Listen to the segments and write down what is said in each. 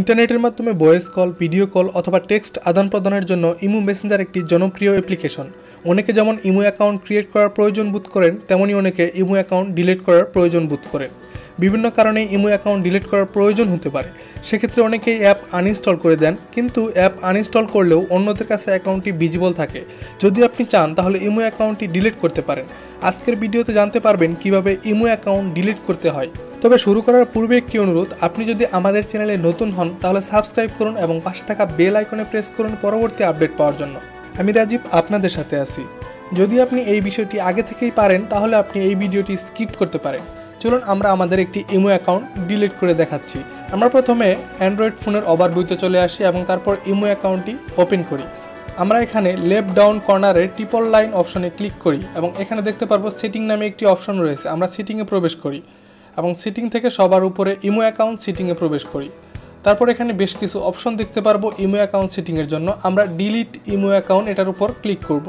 ইন্টারনেটের মাধ্যমে voice call, video call অথবা টেক্সট আদান প্রদানের জন্য ইমু মেসেঞ্জার একটি জনপ্রিয় অ্যাপ্লিকেশন। অনেকে যেমন ইমু অ্যাকাউন্ট ক্রিয়েট করার প্রয়োজন বোধ করেন তেমনই অনেকে ইমু অ্যাকাউন্ট ডিলিট করার প্রয়োজন বোধ করেন। বিভিন্ন কারণে ইমো অ্যাকাউন্ট ডিলিট করার প্রয়োজন হতে পারে। সেক্ষেত্রে অনেকেই অ্যাপ আনইনস্টল করে দেন, কিন্তু অ্যাপ আনইনস্টল করলেও অন্যদের কাছে অ্যাকাউন্টটি ভিজিবল থাকে। যদি আপনি চান, তাহলে ইমো অ্যাকাউন্টটি ডিলিট করতে পারেন। আজকের ভিডিওতে জানতে পারবেন কীভাবে ইমো অ্যাকাউন্ট ডিলিট করতে হয়। তবে শুরু করার পূর্বে একটি অনুরোধ, আপনি যদি আমাদের চ্যানেলে নতুন হন, তাহলে সাবস্ক্রাইব করুন এবং পাশে থাকা বেল আইকনে প্রেস করুন পরবর্তী আপডেট পাওয়ার জন্য। আমি রাজীব, আপনাদের সাথে আছি। যদি আপনি এই বিষয়টি আগে থেকেই পারেন, তাহলে আপনি এই ভিডিওটি স্কিপ করতে পারেন। চলুন আমরা আমাদের একটি ইমো অ্যাকাউন্ট ডিলিট করে দেখাচ্ছি। আমরা প্রথমে অ্যান্ড্রয়েড ফোনের ওভারভিউতে চলে আসি এবং তারপর ইমো অ্যাকাউন্টটি ওপেন করি। আমরা এখানে লেফট ডাউন কর্নারে ট্রিপল লাইন অপশনে ক্লিক করি এবং এখানে দেখতে পারব সেটিং নামে একটি অপশন রয়েছে। আমরা সিটিংয়ে প্রবেশ করি এবং সিটিং থেকে সবার উপরে ইমো অ্যাকাউন্ট সিটিংয়ে প্রবেশ করি। তারপর এখানে বেশ কিছু অপশন দেখতে পারব ইমো অ্যাকাউন্ট সিটিংয়ের জন্য। আমরা ডিলিট ইমো অ্যাকাউন্ট এটার উপর ক্লিক করব।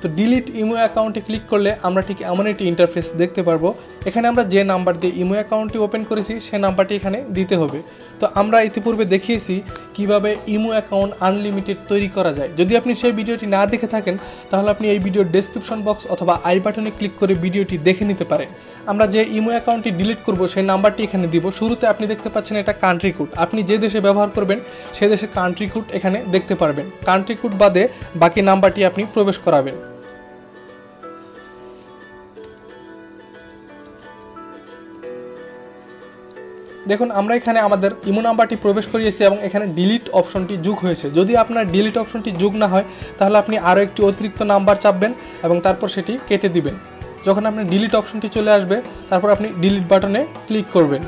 তো ডিলিট ইমো অ্যাকাউন্টে ক্লিক করলে আমরা ঠিক এমন একটি ইন্টারফেস দেখতে পারব এখানে আমরা যে নাম্বার দিয়ে ইমো অ্যাকাউন্টটি ওপেন করেছি, সেই নাম্বারটি এখানে দিতে হবে। তো আমরা ইতিপূর্বে দেখিয়েছি কীভাবে ইমো অ্যাকাউন্ট আনলিমিটেড তৈরি করা যায়। যদি আপনি সেই ভিডিওটি না দেখে থাকেন, তাহলে আপনি এই ভিডিওর ডেসক্রিপশন বক্স অথবা আই বাটনে ক্লিক করে ভিডিওটি দেখে নিতে পারেন। আমরা যে ইমো অ্যাকাউন্টটি ডিলিট করব, সেই নাম্বারটি এখানে দিব। শুরুতে আপনি দেখতে পাচ্ছেন এটা কান্ট্রি কোড আপনি যে দেশে ব্যবহার করবেন, সে দেশের কান্ট্রি কোড এখানে দেখতে পারবেন। কান্ট্রি কোড বাদে বাকি নাম্বারটি আপনি প্রবেশ করাবেন। দেখুন, আমরা এখানে আমাদের ইমো নাম্বারটি প্রবেশ করিয়েছি এবং এখানে ডিলিট অপশনটি যোগ হয়েছে। যদি আপনার ডিলিট অপশনটি যোগ না হয়, তাহলে আপনি আরও একটি অতিরিক্ত নাম্বার চাপবেন এবং তারপর সেটি কেটে দিবেন। যখন আপনি ডিলিট অপশনটি চলে আসবে, তারপর আপনি ডিলিট বাটনে ক্লিক করবেন।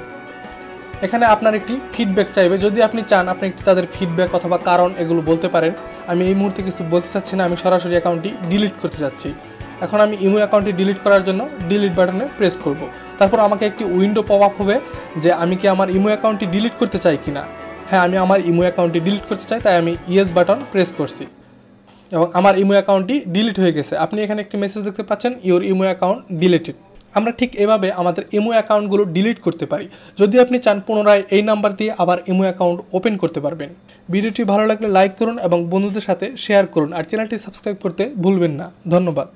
এখানে আপনার একটি ফিডব্যাক চাইবে। যদি আপনি চান, আপনি একটি তাদের ফিডব্যাক অথবা কারণ এগুলো বলতে পারেন। আমি এই মুহূর্তে কিছু বলতে চাচ্ছি না, আমি সরাসরি অ্যাকাউন্টটি ডিলিট করতে চাচ্ছি। এখন আমি ইমো অ্যাকাউন্টটি ডিলিট করার জন্য ডিলিট বাটনে প্রেস করব। তারপর আমাকে একটি উইন্ডো পপ আপ হবে যে আমি কি আমার ইমো অ্যাকাউন্টটি ডিলিট করতে চাই কিনা। হ্যাঁ আমি আমার ইমো অ্যাকাউন্টটি ডিলিট করতে চাই, তাই আমি ইয়েস বাটন প্রেস করছি। এবং আমার ইমো অ্যাকাউন্টটি ডিলিট হয়ে গেছে। আপনি এখানে একটি মেসেজ দেখতে পাচ্ছেন ইওর ইমো অ্যাকাউন্ট ডিলিটেড আমরা ঠিক এভাবে আমাদের ইমো অ্যাকাউন্টগুলো ডিলিট করতে পারি। যদি আপনি চান পুনরায় এই নাম্বার দিয়ে আবার ইমো অ্যাকাউন্ট ওপেন করতে পারবেন। ভিডিওটি ভালো লাগলে লাইক করুন এবং বন্ধুদের সাথে শেয়ার করুন। আর চ্যানেলটি সাবস্ক্রাইব করতে ভুলবেন না। ধন্যবাদ।